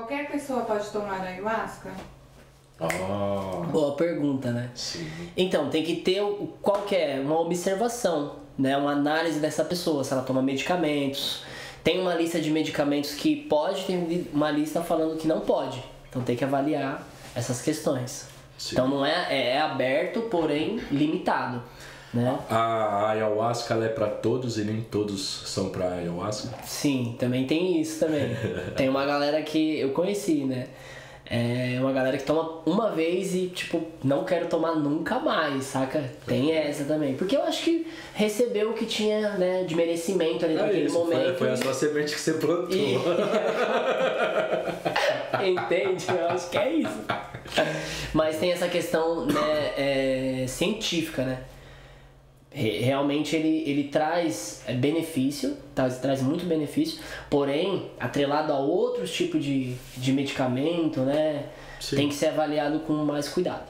Qualquer pessoa pode tomar ayahuasca? Ah, Boa pergunta, né? sim. Então, tem que ter o- qual que é? Uma observação, né? Uma análise dessa pessoa, se ela toma medicamentos. Tem uma lista de medicamentos que pode, tem uma lista falando que não pode. Então tem que avaliar essas questões. Sim. Então não é, é, é aberto, porém limitado, né? A ayahuasca é pra todos e nem todos são pra ayahuasca? Sim, também tem isso também. tem uma galera que eu conheci, né? É uma galera que toma uma vez e, tipo, não quero tomar nunca mais, saca? Tem essa também. Porque eu acho que recebeu o que tinha, né, de merecimento ali É naquele isso, foi, momento. foi a sua semente que você plantou. E- Entende? Eu acho que é isso. Mas tem essa questão né, é, científica, né? Re- Realmente ele, ele traz é, benefício, traz, traz muito benefício, porém, atrelado a outros tipos de, de medicamento, né? Sim. Tem que ser avaliado com mais cuidado.